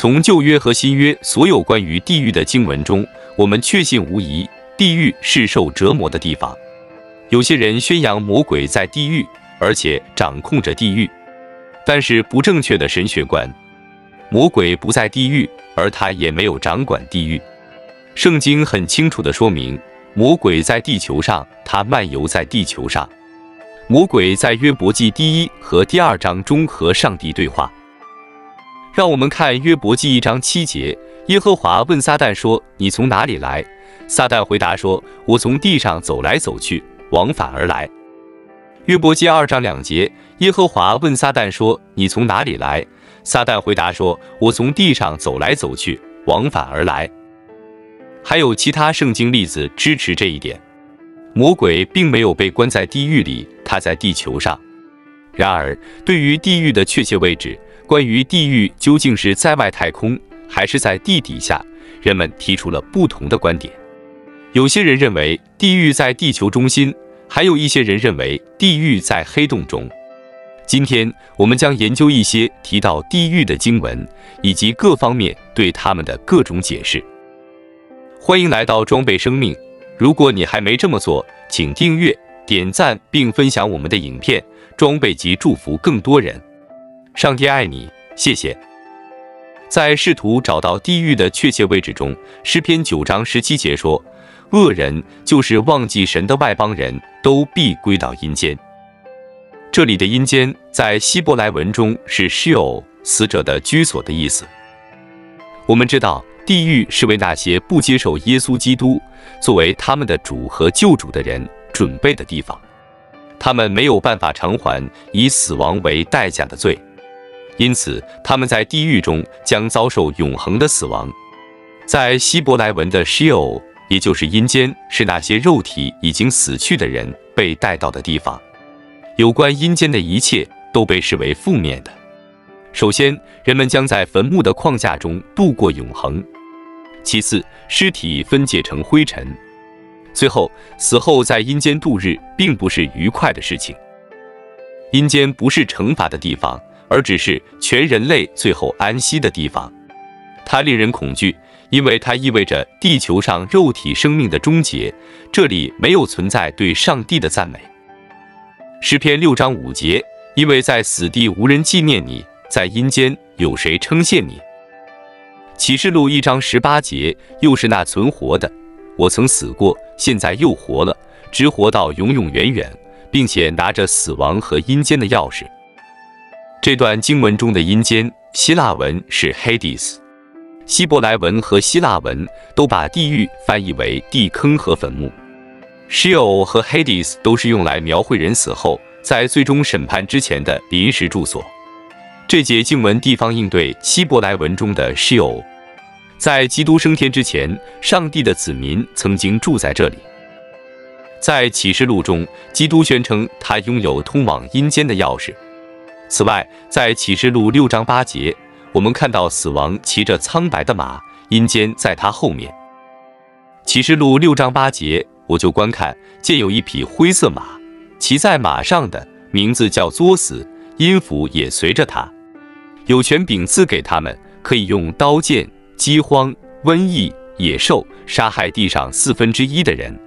从旧约和新约所有关于地狱的经文中，我们确信无疑，地狱是受折磨的地方。有些人宣扬魔鬼在地狱，而且掌控着地狱，但是不正确的神学观。魔鬼不在地狱，而他也没有掌管地狱。圣经很清楚地说明，魔鬼在地球上，他漫游在地球上。魔鬼在约伯记第一和第二章中和上帝对话。让我们看约伯记一章七节，耶和华问撒旦说：“你从哪里来？”撒旦回答说：“我从地上走来走去，往返而来。”约伯记二章两节，耶和华问撒旦说：“你从哪里来？”撒旦回答说：“我从地上走来走去，往返而来。”还有其他圣经例子支持这一点。魔鬼并没有被关在地狱里，他在地球上。然而，对于地狱的确切位置，关于地狱究竟是在外太空还是在地底下，人们提出了不同的观点。有些人认为地狱在地球中心，还有一些人认为地狱在黑洞中。今天，我们将研究一些提到地狱的经文，以及各方面对他们的各种解释。欢迎来到装备生命。如果你还没这么做，请订阅、点赞并分享我们的影片，装备及祝福更多人。上帝爱你，谢谢。在试图找到地狱的确切位置中，诗篇九章十七节说：“恶人就是忘记神的外邦人，都必归到阴间。”这里的阴间在希伯来文中是 Sheol，死者的居所的意思。我们知道。地狱是为那些不接受耶稣基督作为他们的主和救主的人准备的地方，他们没有办法偿还以死亡为代价的罪，因此他们在地狱中将遭受永恒的死亡。在希伯来文的 Sheol，也就是阴间，是那些肉体已经死去的人被带到的地方。有关阴间的一切都被视为负面的。首先，人们将在坟墓的框架中度过永恒。其次，尸体分解成灰尘。最后，死后在阴间度日，并不是愉快的事情。阴间不是惩罚的地方，而只是全人类最后安息的地方。它令人恐惧，因为它意味着地球上肉体生命的终结。这里没有存在对上帝的赞美。诗篇六章五节，因为在死地无人纪念你，在阴间有谁称谢你？启示录一章十八节，又是那存活的。我曾死过，现在又活了，直活到永永远远，并且拿着死亡和阴间的钥匙。这段经文中的阴间，希腊文是 Hades，希伯来文和希腊文都把地狱翻译为地坑和坟墓。Sheol 和 Hades 都是用来描绘人死后在最终审判之前的临时住所。这节经文地方应对希伯来文中的 Sheol。在基督升天之前，上帝的子民曾经住在这里。在启示录中，基督宣称他拥有通往阴间的钥匙。此外，在启示录六章八节，我们看到死亡骑着苍白的马，阴间在他后面。启示录六章八节，我就观看见有一匹灰色马，骑在马上的名字叫作死，阴府也随着他，有权柄赐给他们，可以用刀剑。饥荒、瘟疫、野兽杀害地上四分之一的人。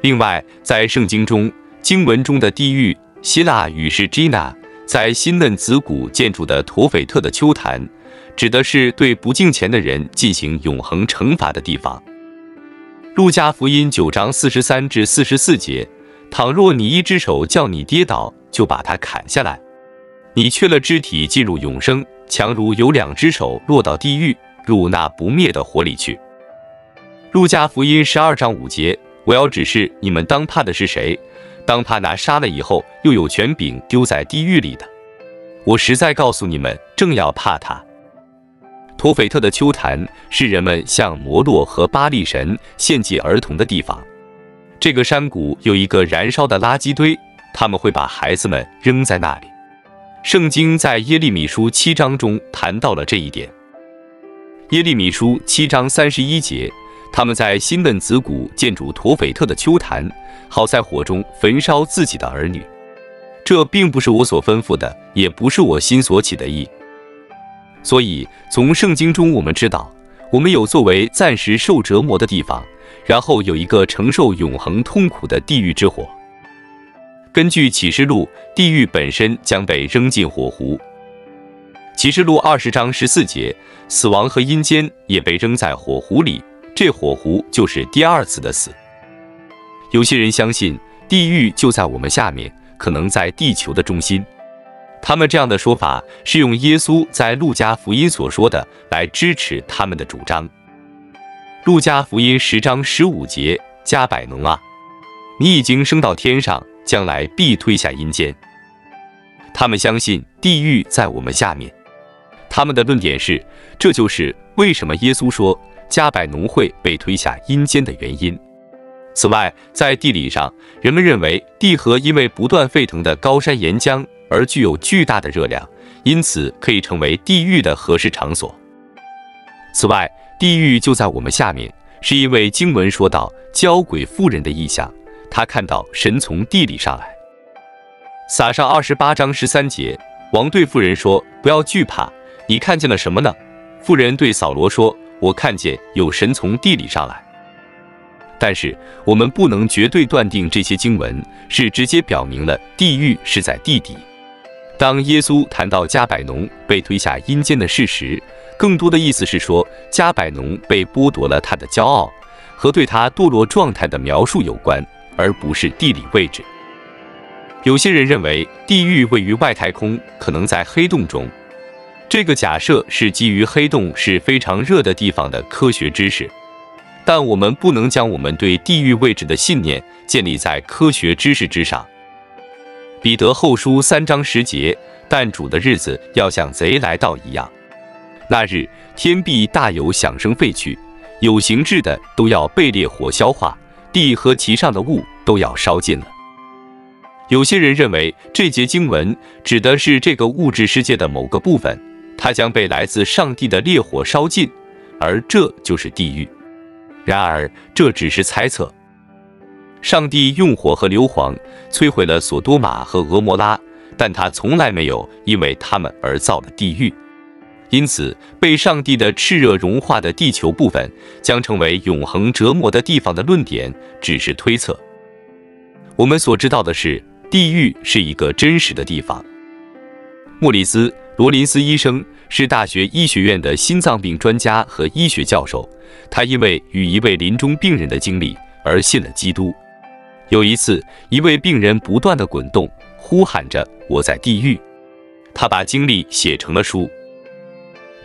另外，在圣经中，经文中的地狱希腊语是 Gina，在新嫩子谷建筑的陀斐特的秋坛，指的是对不敬虔的人进行永恒惩罚的地方。路加福音九章四十三至四十四节：倘若你一只手叫你跌倒，就把它砍下来；你缺了肢体进入永生，强如有两只手落到地狱。入那不灭的火里去。路加福音十二章五节，我要指示你们当怕的是谁？当他拿杀了以后又有权柄丢在地狱里的。我实在告诉你们，正要怕他。托斐特的丘坛是人们向摩洛和巴利神献祭儿童的地方。这个山谷有一个燃烧的垃圾堆，他们会把孩子们扔在那里。圣经在耶利米书七章中谈到了这一点。耶利米书七章三十一节，他们在新嫩子谷建筑陀斐特的丘坛，好在火中焚烧自己的儿女。这并不是我所吩咐的，也不是我心所起的意。所以，从圣经中我们知道，我们有作为暂时受折磨的地方，然后有一个承受永恒痛苦的地狱之火。根据启示录，地狱本身将被扔进火湖。启示录二十章十四节，死亡和阴间也被扔在火湖里，这火狐就是第二次的死。有些人相信地狱就在我们下面，可能在地球的中心。他们这样的说法是用耶稣在路加福音所说的来支持他们的主张。路加福音十章十五节，加百农啊，你已经升到天上，将来必退下阴间。他们相信地狱在我们下面。他们的论点是，这就是为什么耶稣说加百农会被推下阴间的原因。此外，在地理上，人们认为地核因为不断沸腾的高山岩浆。而具有巨大的热量，因此可以成为地狱的合适场所。此外，地狱就在我们下面，是因为经文说到交鬼妇人的意象，他看到神从地里上来。撒上二十八章十三节，王对妇人说：“不要惧怕，你看见了什么呢？”妇人对扫罗说：“我看见有神从地里上来。”但是我们不能绝对断定这些经文是直接表明了地狱是在地底。当耶稣谈到加百农被推下阴间的事实，更多的意思是说加百农被剥夺了他的骄傲和对他堕落状态的描述有关，而不是地理位置。有些人认为地狱位于外太空，可能在黑洞中。这个假设是基于黑洞是非常热的地方的科学知识，但我们不能将我们对地狱位置的信念建立在科学知识之上。彼得后书三章十节，但主的日子要像贼来到一样。那日天必大有响声废去，有形质的都要被烈火消化，地和其上的物都要烧尽了。有些人认为这节经文指的是这个物质世界的某个部分，它将被来自上帝的烈火烧尽，而这就是地狱。然而这只是猜测。上帝用火和硫磺摧毁了索多玛和俄摩拉，但他从来没有因为他们而造了地狱。因此，被上帝的炽热融化的地球部分将成为永恒折磨的地方的论点只是推测。我们所知道的是，地狱是一个真实的地方。莫里斯·罗林斯医生是大学医学院的心脏病专家和医学教授，他因为与一位临终病人的经历而信了基督。有一次，一位病人不断地滚动，呼喊着“我在地狱”。他把经历写成了书。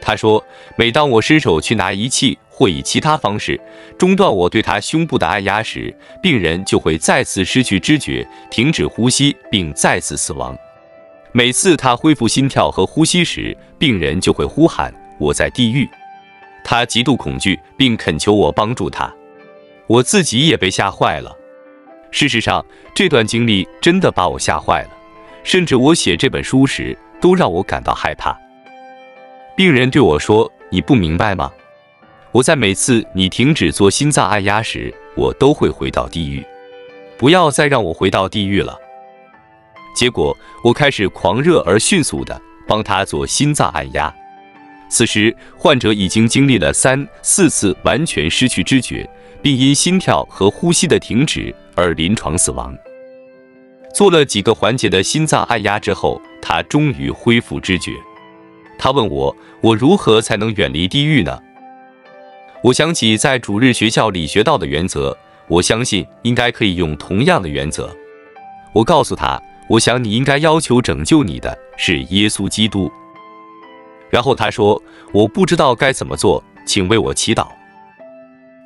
他说：“每当我伸手去拿仪器，或以其他方式中断我对他胸部的按压时，病人就会再次失去知觉，停止呼吸，并再次死亡。每次他恢复心跳和呼吸时，病人就会呼喊‘我在地狱’。他极度恐惧，并恳求我帮助他。我自己也被吓坏了。”事实上，这段经历真的把我吓坏了，甚至我写这本书时都让我感到害怕。病人对我说：“你不明白吗？我在每次你停止做心脏按压时，我都会回到地狱。不要再让我回到地狱了。”结果，我开始狂热而迅速地帮他做心脏按压。此时，患者已经经历了三四次完全失去知觉，并因心跳和呼吸的停止。而临床死亡。做了几个环节的心脏按压之后，他终于恢复知觉。他问我：“我如何才能远离地狱呢？”我想起在主日学校里学到的原则，我相信应该可以用同样的原则。我告诉他：“我想你应该要求拯救你的是耶稣基督。”然后他说：“我不知道该怎么做，请为我祈祷。”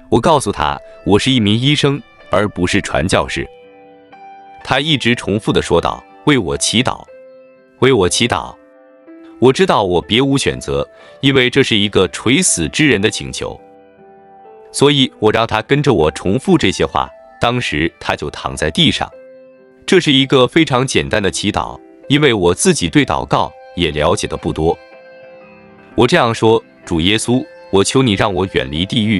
我告诉他：“我是一名医生。”而不是传教士，他一直重复的说道：“为我祈祷，为我祈祷。”我知道我别无选择，因为这是一个垂死之人的请求，所以我让他跟着我重复这些话。当时他就躺在地上。这是一个非常简单的祈祷，因为我自己对祷告也了解的不多。我这样说：“主耶稣，我求你让我远离地狱，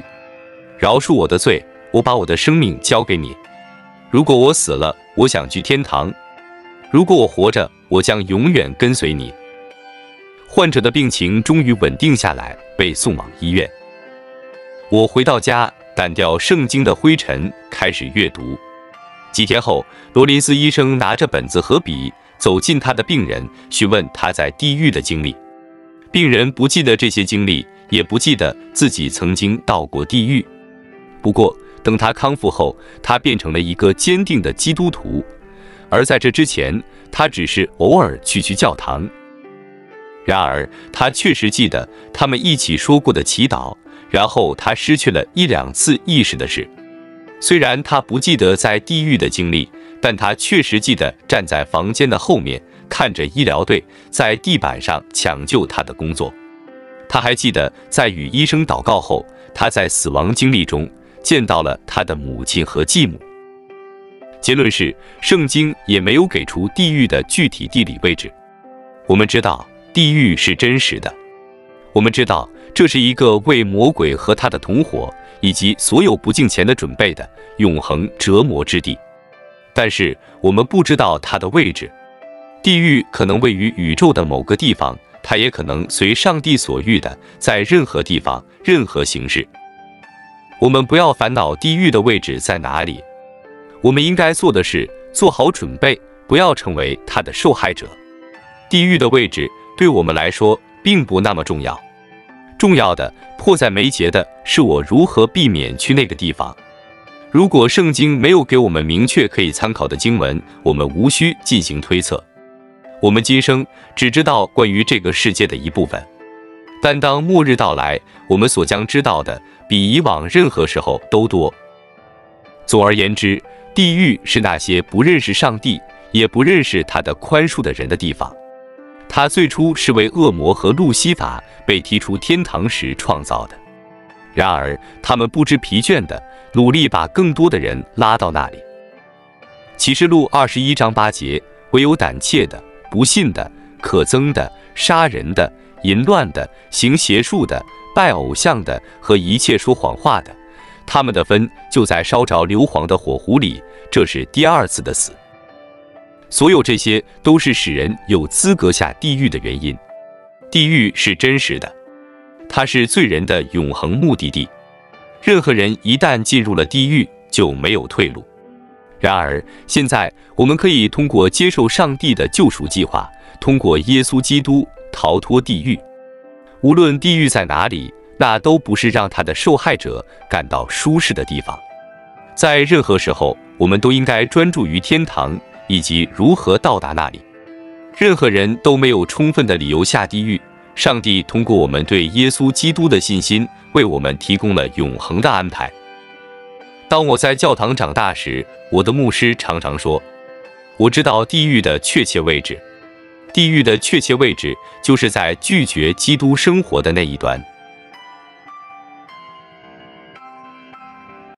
饶恕我的罪。”我把我的生命交给你。如果我死了，我想去天堂；如果我活着，我将永远跟随你。患者的病情终于稳定下来，被送往医院。我回到家，掸掉圣经的灰尘，开始阅读。几天后，罗林斯医生拿着本子和笔走进他的病人，询问他在地狱的经历。病人不记得这些经历，也不记得自己曾经到过地狱。不过，等他康复后，他变成了一个坚定的基督徒。而在这之前，他只是偶尔去去教堂。然而，他确实记得他们一起说过的祈祷。然后他失去了一两次意识的事。虽然他不记得在地狱的经历，但他确实记得站在房间的后面，看着医疗队在地板上抢救他的工作。他还记得在与医生祷告后，他在死亡经历中见到了他的母亲和继母。结论是，圣经也没有给出地狱的具体地理位置。我们知道地狱是真实的。我们知道这是一个为魔鬼和他的同伙以及所有不敬虔的准备的永恒折磨之地，但是我们不知道它的位置。地狱可能位于宇宙的某个地方，它也可能随上帝所欲的在任何地方、任何形式。我们不要烦恼地狱的位置在哪里，我们应该做的是做好准备，不要成为它的受害者。地狱的位置对我们来说。并不那么重要，重要的迫在眉睫的是我如何避免去那个地方。如果圣经没有给我们明确可以参考的经文，我们无需进行推测。我们今生只知道关于这个世界的一部分，但当末日到来，我们所将知道的比以往任何时候都多。总而言之，地狱是那些不认识上帝也不认识他的宽恕的人的地方。他最初是为恶魔和路西法被踢出天堂时创造的，然而他们不知疲倦地努力把更多的人拉到那里。启示录二十一章八节：唯有胆怯的、不信的、可憎的、杀人的、淫乱的、行邪术的、拜偶像的和一切说谎话的，他们的分就在烧着硫磺的火湖里。这是第二次的死。所有这些都是使人有资格下地狱的原因。地狱是真实的，它是罪人的永恒目的地。任何人一旦进入了地狱，就没有退路。然而，现在我们可以通过接受上帝的救赎计划，通过耶稣基督逃脱地狱。无论地狱在哪里，那都不是让他的受害者感到舒适的地方。在任何时候，我们都应该专注于天堂。以及如何到达那里，任何人都没有充分的理由下地狱。上帝通过我们对耶稣基督的信心，为我们提供了永恒的安排。当我在教堂长大时，我的牧师常常说：“我知道地狱的确切位置，地狱的确切位置就是在拒绝基督生活的那一端。”